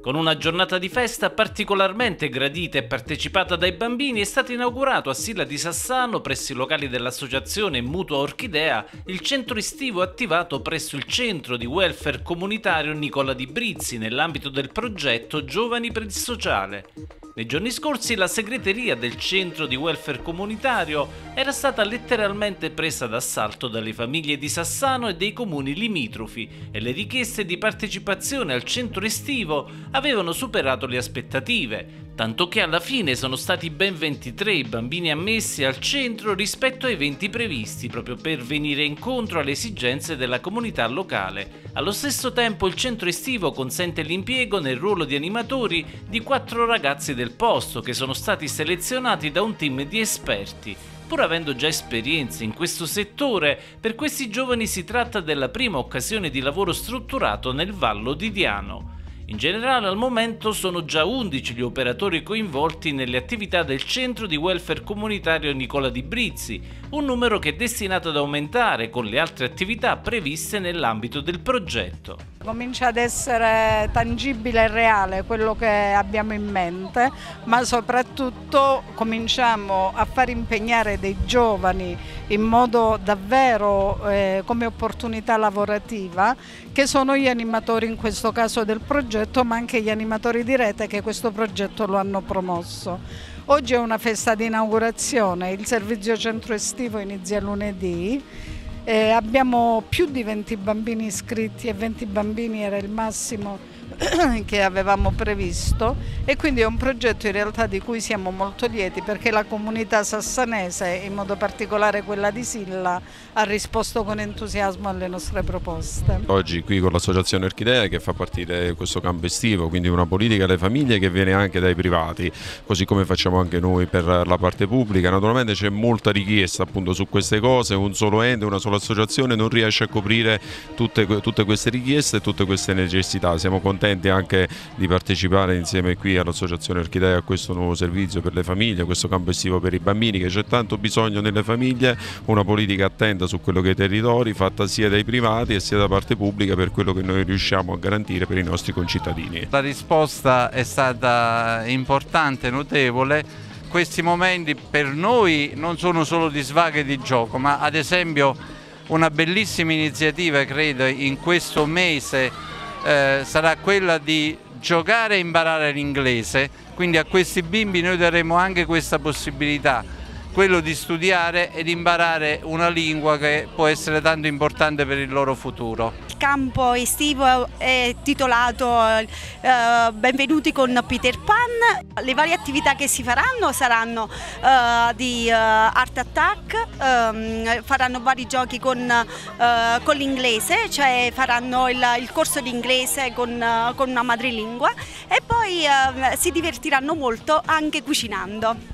Con una giornata di festa particolarmente gradita e partecipata dai bambini è stato inaugurato a Silla di Sassano, presso i locali dell'associazione Mutua Orchidea, il centro estivo attivato presso il centro di welfare comunitario Nicola di Brizzi nell'ambito del progetto Giovani per il Sociale. Nei giorni scorsi la segreteria del centro di welfare comunitario era stata letteralmente presa d'assalto dalle famiglie di Sassano e dei comuni limitrofi e le richieste di partecipazione al centro estivo avevano superato le aspettative, tanto che alla fine sono stati ben 23 i bambini ammessi al centro rispetto ai 20 previsti, proprio per venire incontro alle esigenze della comunità locale. Allo stesso tempo il centro estivo consente l'impiego nel ruolo di animatori di quattro ragazzi del posto che sono stati selezionati da un team di esperti. Pur avendo già esperienze in questo settore, per questi giovani si tratta della prima occasione di lavoro strutturato nel Vallo di Diano. In generale al momento sono già 11 gli operatori coinvolti nelle attività del centro di welfare comunitario Nicola di Brizzi, un numero che è destinato ad aumentare con le altre attività previste nell'ambito del progetto. Comincia ad essere tangibile e reale quello che abbiamo in mente, ma soprattutto cominciamo a far impegnare dei giovani in modo davvero eh, come opportunità lavorativa, che sono gli animatori in questo caso del progetto, ma anche gli animatori di rete che questo progetto lo hanno promosso. Oggi è una festa di inaugurazione, il servizio centro estivo inizia lunedì eh, abbiamo più di 20 bambini iscritti e 20 bambini era il massimo che avevamo previsto e quindi è un progetto in realtà di cui siamo molto lieti perché la comunità sassanese, in modo particolare quella di Silla, ha risposto con entusiasmo alle nostre proposte. Oggi qui con l'associazione Orchidea che fa partire questo campo estivo, quindi una politica alle famiglie che viene anche dai privati, così come facciamo anche noi per la parte pubblica. Naturalmente c'è molta richiesta appunto su queste cose, un solo ente, una sola associazione non riesce a coprire tutte, tutte queste richieste e tutte queste necessità. Siamo contenti contenti anche di partecipare insieme qui all'Associazione Orchidea a questo nuovo servizio per le famiglie, questo campo estivo per i bambini che c'è tanto bisogno nelle famiglie, una politica attenta su quello che è i territori fatta sia dai privati e sia da parte pubblica per quello che noi riusciamo a garantire per i nostri concittadini. La risposta è stata importante, notevole questi momenti per noi non sono solo di svaga e di gioco, ma ad esempio una bellissima iniziativa credo in questo mese eh, sarà quella di giocare e imparare l'inglese, quindi a questi bimbi noi daremo anche questa possibilità, quello di studiare ed imparare una lingua che può essere tanto importante per il loro futuro campo estivo è titolato eh, Benvenuti con Peter Pan. Le varie attività che si faranno saranno eh, di eh, Art Attack, ehm, faranno vari giochi con, eh, con l'inglese, cioè faranno il, il corso di inglese con, con una madrelingua e poi ehm, si divertiranno molto anche cucinando.